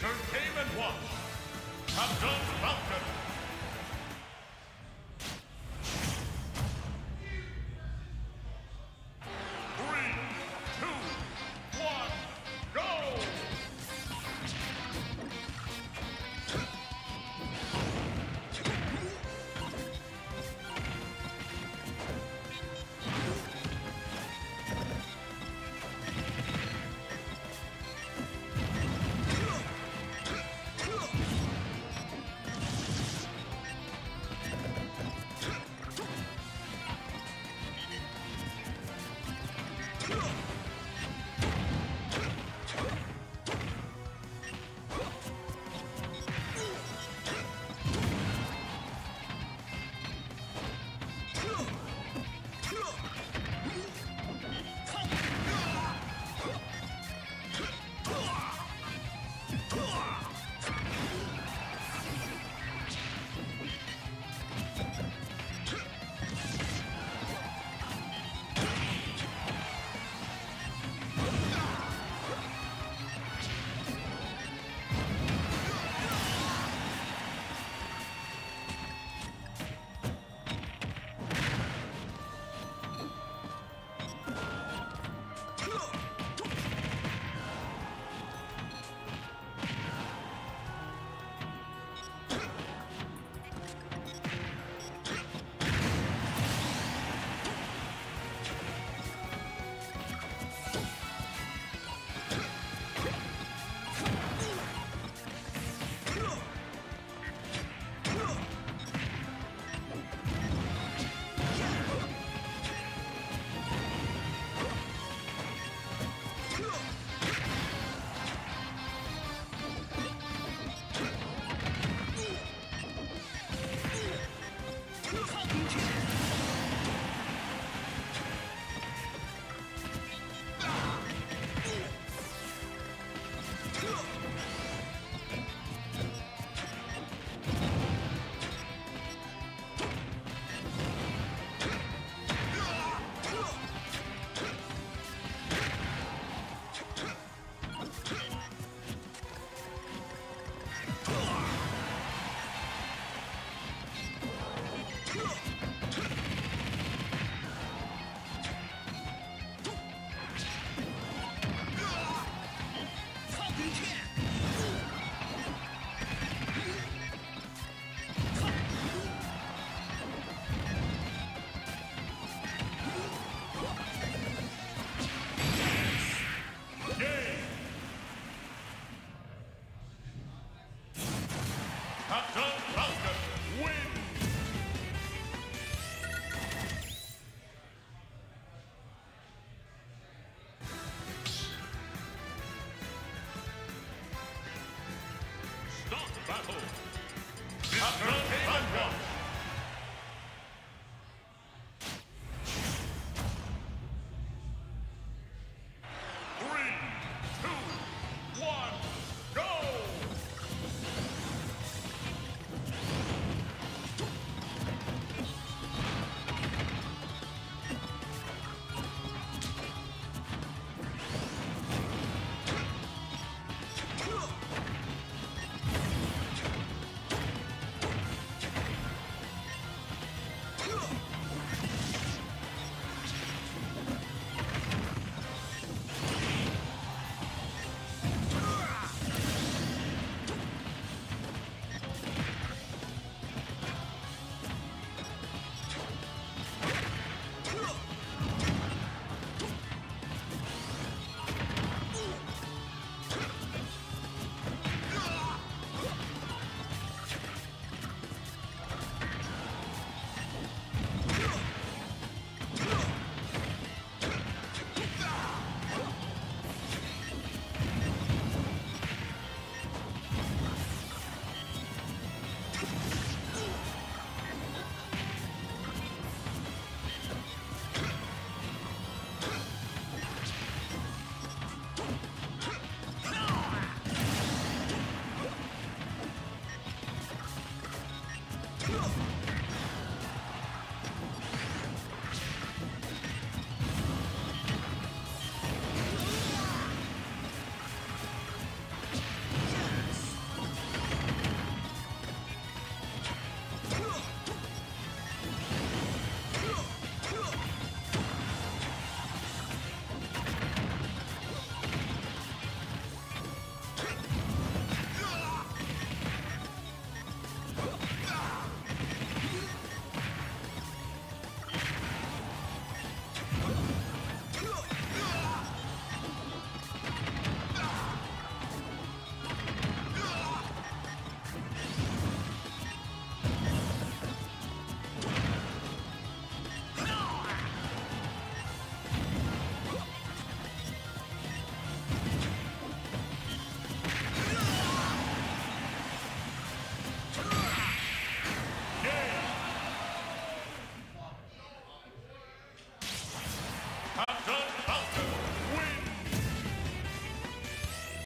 Mr. Game and Watch, Captain Falcon.